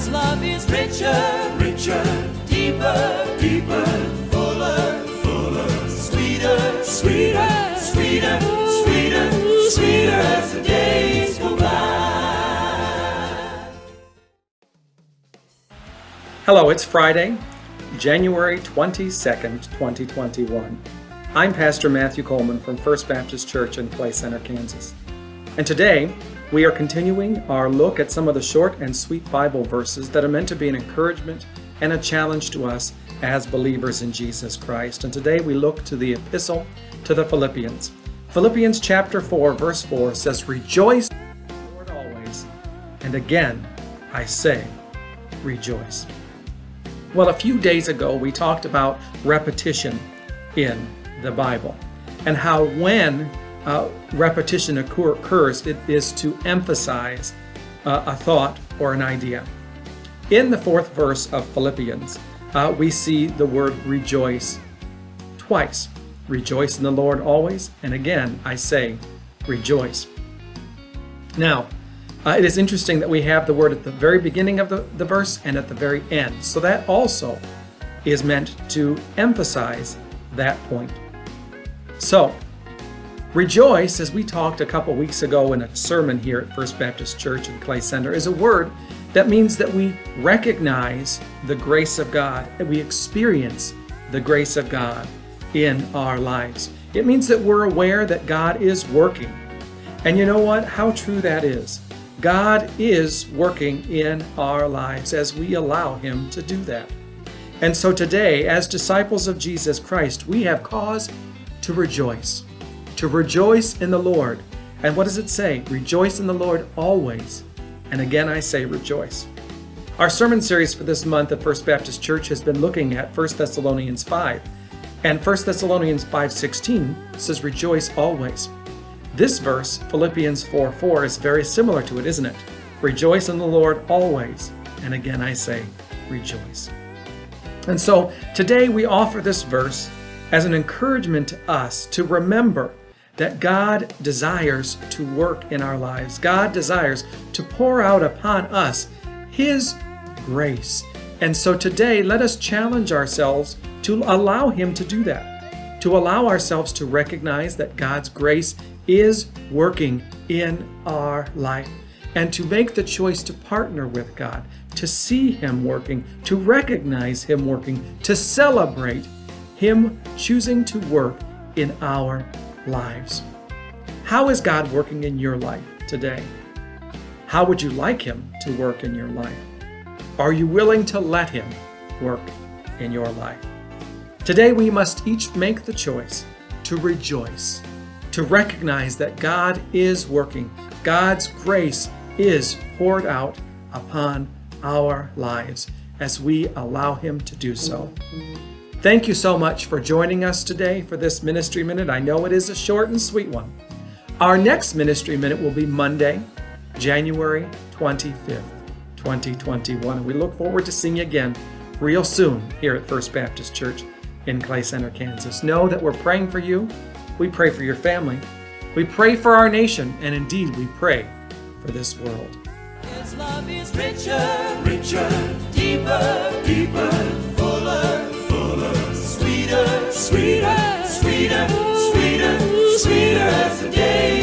His love is richer, richer, deeper, deeper, fuller, fuller, sweeter, sweeter, sweeter, sweeter, sweeter as the days go by. Hello, it's Friday, January 22nd, 2021. I'm Pastor Matthew Coleman from First Baptist Church in Clay Center, Kansas. And today, we are continuing our look at some of the short and sweet Bible verses that are meant to be an encouragement and a challenge to us as believers in Jesus Christ. And today we look to the epistle to the Philippians. Philippians chapter 4, verse 4 says, Rejoice, Lord, always. And again, I say, rejoice. Well, a few days ago, we talked about repetition in the Bible and how when uh, repetition occur- occurs, it is to emphasize uh, a thought or an idea. In the fourth verse of Philippians, uh, we see the word rejoice twice. Rejoice in the Lord always, and again I say, rejoice. Now, uh, it is interesting that we have the word at the very beginning of the, the verse and at the very end. So that also is meant to emphasize that point. So, rejoice, as we talked a couple weeks ago in a sermon here at First Baptist Church in Clay Center, is a word that means that we recognize the grace of God, that we experience the grace of God in our lives. It means that we're aware that God is working. And you know what? How true that is. God is working in our lives as we allow Him to do that. And so today, as disciples of Jesus Christ, we have cause to rejoice. To rejoice in the Lord. And what does it say? Rejoice in the Lord always. And again, I say rejoice. Our sermon series for this month at First Baptist Church has been looking at 1 Thessalonians 5. And 1 Thessalonians 5:16 says rejoice always. This verse, Philippians 4 4, is very similar to it, isn't it? Rejoice in the Lord always. And again, I say, rejoice. And so today we offer this verse as an encouragement to us to remember that God desires to work in our lives. God desires to pour out upon us His grace. And so today, let us challenge ourselves to allow Him to do that, to allow ourselves to recognize that God's grace is working in our life, and to make the choice to partner with God, to see Him working, to recognize Him working, to celebrate Him choosing to work in our lives. How is God working in your life today? How would you like Him to work in your life? Are you willing to let Him work in your life? Today, we must each make the choice to rejoice, to recognize that God is working. God's grace is poured out upon our lives as we allow Him to do so. Thank you so much for joining us today for this Ministry Minute. I know it is a short and sweet one. Our next Ministry Minute will be Monday, January 25th, 2021. And we look forward to seeing you again real soon here at First Baptist Church in Clay Center, Kansas. Know that we're praying for you. We pray for your family. We pray for our nation. And indeed, we pray for this world. His love is richer, richer, deeper, deeper, sweeter, sweeter, sweeter, sweeter, as the day